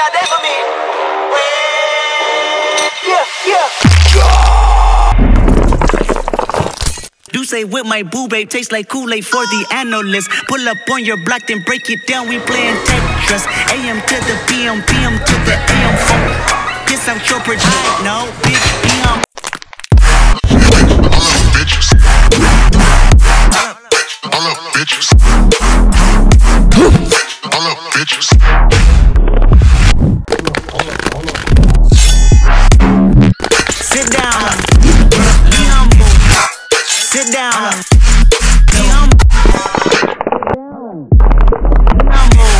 all day for me. Yeah, yeah. Do say with my boo babe tastes like Kool-Aid for the analyst. Pull up on your block, then break it down. We playing Tetris. AM to the PM, PM to the AM. Piss out your project, no big Sit down. Humble.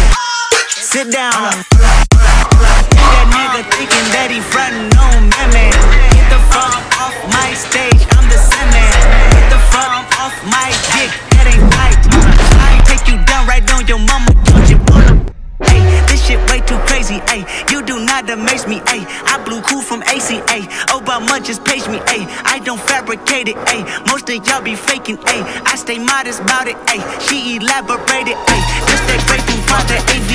Sit down. That nigga thinking that he frontin' on shit way too crazy, ayy. You do not amaze me, ayy. I blew cool from ACA. Obama just page me, ayy. I don't fabricate it, ayy. Most of y'all be faking, ayy. I stay modest about it, ayy. She elaborated, ayy. Just that from Father ayy.